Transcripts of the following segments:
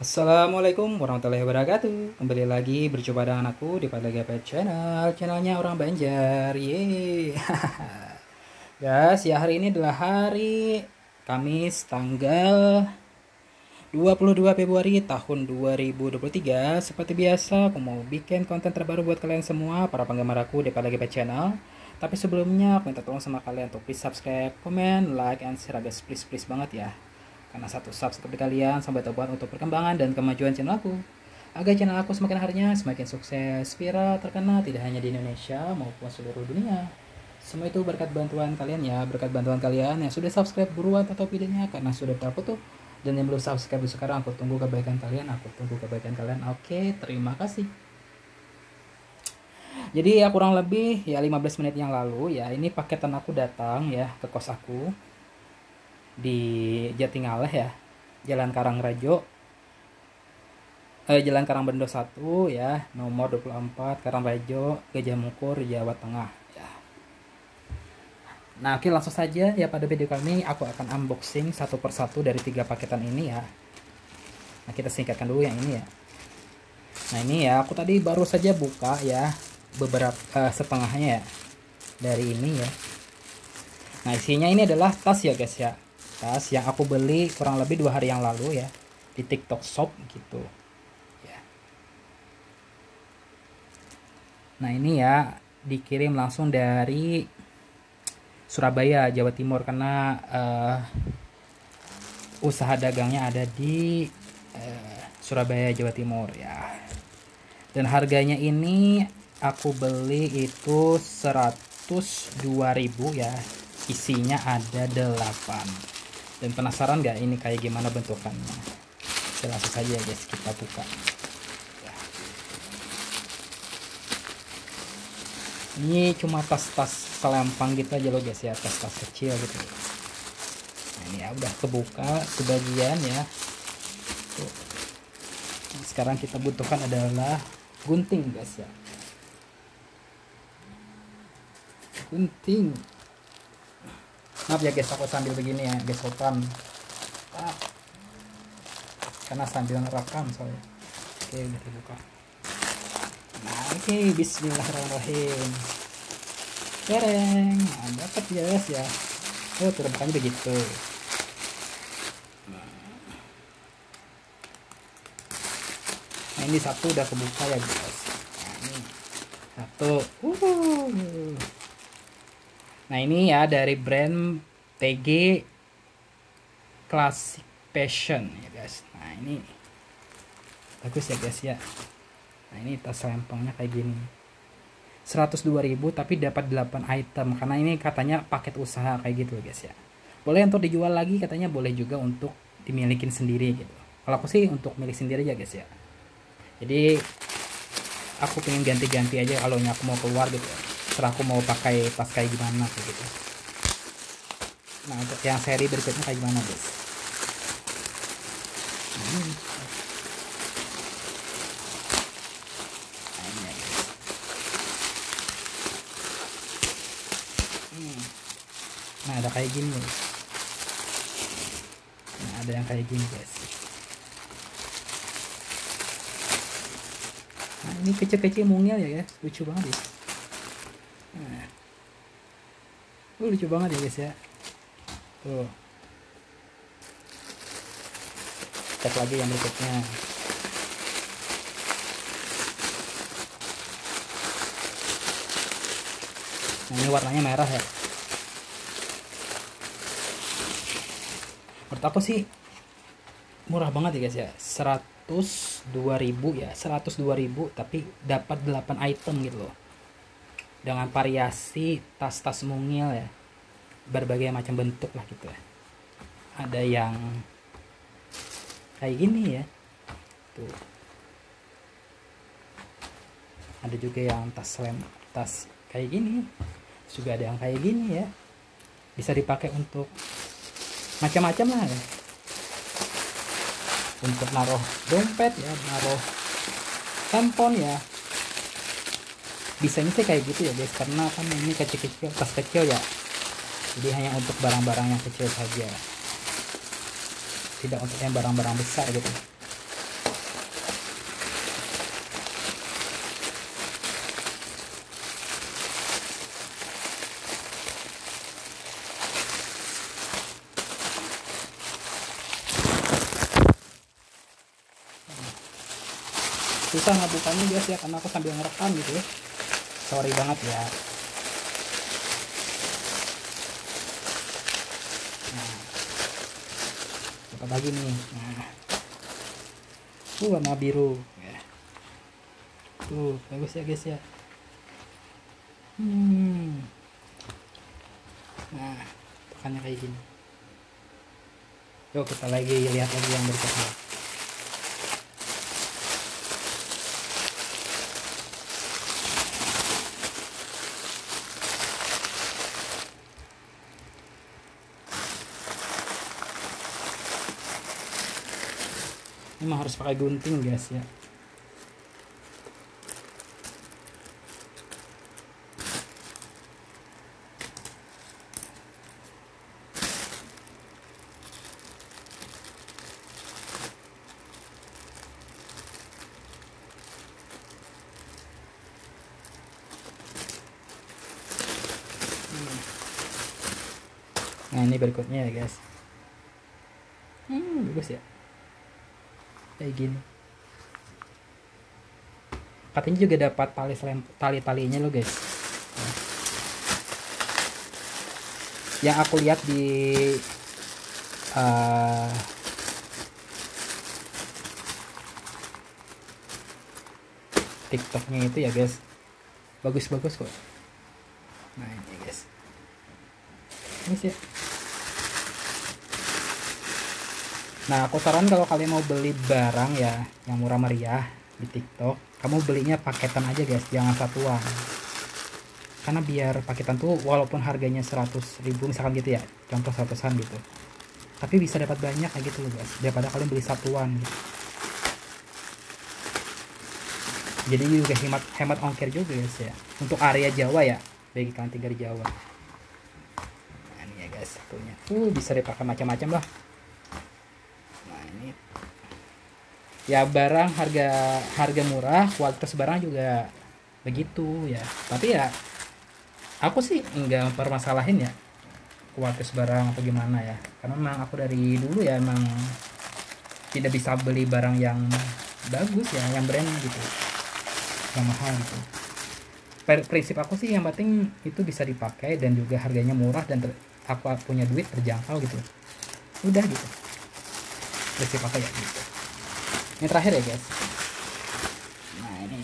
Assalamualaikum warahmatullahi wabarakatuh. Kembali lagi berjumpa dengan aku di Pada Gapet Channel. Channelnya orang Banjar. Yeay. Guys ya hari ini adalah hari Kamis tanggal 22 Februari tahun 2023 Seperti biasa aku mau bikin konten terbaru buat kalian semua Para penggemar aku di Pada Gapet Channel. Tapi sebelumnya aku minta tolong sama kalian untuk please subscribe, comment, like, and share guys Please please banget ya karena satu subscribe kalian sampai terbuat untuk perkembangan dan kemajuan channel aku. Agar channel aku semakin harinya semakin sukses viral terkenal tidak hanya di Indonesia maupun seluruh dunia. Semua itu berkat bantuan kalian ya berkat bantuan kalian yang sudah subscribe buruan atau videonya karena sudah tuh. Dan yang belum subscribe sekarang aku tunggu kebaikan kalian aku tunggu kebaikan kalian. Oke terima kasih. Jadi ya kurang lebih ya 15 menit yang lalu ya ini paketan aku datang ya ke kos aku di Jatingaleh ya Jalan Karangrajo. Eh, Jalan Karangbendo 1 ya nomor 24 Karangrajo Gajah Mukur Jawa Tengah ya. Nah oke langsung saja ya pada video kali ini aku akan unboxing satu persatu dari tiga paketan ini ya. Nah kita singkatkan dulu yang ini ya. Nah ini ya aku tadi baru saja buka ya beberapa uh, setengahnya ya dari ini ya. Nah isinya ini adalah tas ya guys ya tas yang aku beli kurang lebih dua hari yang lalu ya di TikTok Shop gitu. Ya. Nah ini ya dikirim langsung dari Surabaya Jawa Timur karena uh, usaha dagangnya ada di uh, Surabaya Jawa Timur ya. Dan harganya ini aku beli itu 102.000 ya isinya ada 8 dan penasaran gak ini kayak gimana bentukannya? Kita langsung saja guys. Kita buka. Ya. ini cuma tas-tas selempang gitu aja loh guys ya. Tas-tas kecil gitu. Nah, ini ya udah kebuka sebagian ya. Tuh. Sekarang kita butuhkan adalah gunting guys ya. Gunting maaf ya guys aku sambil begini ya guys sopan ah. karena sambil ngerekam soalnya oke udah dibuka. Nah oke okay. Bismillahirrahmanirrahim. Kereng nah, ya guys ya. Oh terbukanya begitu. Nah ini satu udah kebuka ya guys. Nah ini satu. Uh Nah ini ya dari brand TG Classic Passion ya guys. Nah ini bagus ya guys ya. Nah ini tas lempengnya kayak gini. 102.000 tapi dapat 8 item karena ini katanya paket usaha kayak gitu guys ya. Boleh untuk dijual lagi katanya boleh juga untuk dimilikin sendiri gitu. Kalau aku sih untuk milik sendiri ya guys ya. Jadi aku pengen ganti-ganti aja kalau aku mau keluar gitu ya terserah aku mau pakai tas kayak gimana kayak gitu. Nah untuk yang seri berikutnya kayak gimana guys? Nah ada kayak gini guys. Nah ada yang kayak gini guys. Nah ini kecil-kecil mungil ya guys. Lucu banget ya nah. Uh, lucu banget ya guys ya. Tuh. Cek lagi yang berikutnya. Nah ini warnanya merah ya. Menurut aku sih murah banget ya guys ya. 102.000 ya 102.000 tapi dapat 8 item gitu loh dengan variasi tas-tas mungil ya. Berbagai macam bentuk lah gitu ya. Ada yang kayak gini ya. Tuh. Ada juga yang tas lem tas kayak gini. Juga ada yang kayak gini ya. Bisa dipakai untuk macam-macam lah ya. Untuk naruh dompet ya naruh handphone ya desainnya sih kayak gitu ya guys. Karena kan ini kecil-kecil pas kecil ya. Jadi hanya untuk barang-barang yang kecil saja. Tidak untuk yang barang-barang besar gitu. Susah ngebukanya guys ya. Karena aku sambil ngerekam gitu ya sorry banget ya. Nah kita bagi nih? Nah. Tuh warna biru. Ya. tuh bagus ya guys ya. Hmm. Nah tekannya kayak gini. Yuk kita lagi lihat lagi yang berikutnya mah harus pakai gunting guys ya Nah ini berikutnya ya guys. Hmm bagus ya. Kayak gini. Katanya juga dapat tali selem tali talinya lo guys. Yang aku lihat di uh, TikToknya itu ya guys. Bagus-bagus kok. Nah ini guys. Ini sih. Nah, aku saran kalau kalian mau beli barang ya yang murah meriah di TikTok, kamu belinya paketan aja guys, jangan satuan. Karena biar paketan tuh walaupun harganya 100 ribu misalkan gitu ya, contoh satusan gitu. Tapi bisa dapat banyak kayak gitu loh guys, daripada kalian beli satuan gitu. Jadi juga hemat hemat ongkir juga guys ya. Untuk area Jawa ya, bagi kalian tinggal di Jawa. Nah, ini ya guys, satunya. Uh, bisa dipakai macam-macam lah. Ya barang harga harga murah kualitas barang juga begitu ya. Tapi ya aku sih nggak permasalahin ya kualitas barang atau gimana ya. Karena memang aku dari dulu ya emang tidak bisa beli barang yang bagus ya yang brand gitu. Yang mahal gitu. Prinsip aku sih yang penting itu bisa dipakai dan juga harganya murah dan aku punya duit terjangkau gitu. Udah gitu apa ya gitu? Ini terakhir ya guys? Nah ini.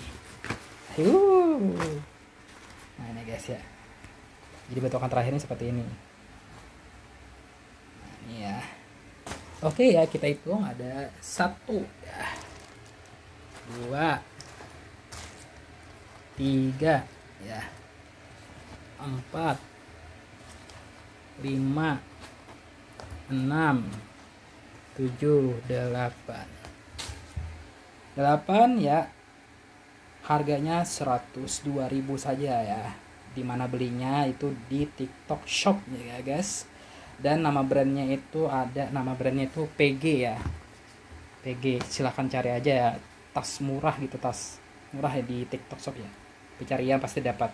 Uh nah ini guys ya. Jadi betokan terakhir ini seperti ini. Nah, ini ya. Oke ya kita hitung ada satu ya. Dua tiga ya. Empat lima enam tujuh delapan. 8 ya. Harganya 102.000 saja ya. Di mana belinya itu di TikTok Shop ya guys. Dan nama brandnya itu ada nama brandnya itu PG ya. PG silahkan cari aja ya. Tas murah gitu tas murah ya di TikTok Shop ya. Pencarian pasti dapat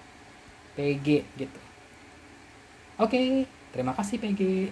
PG gitu. Oke terima kasih PG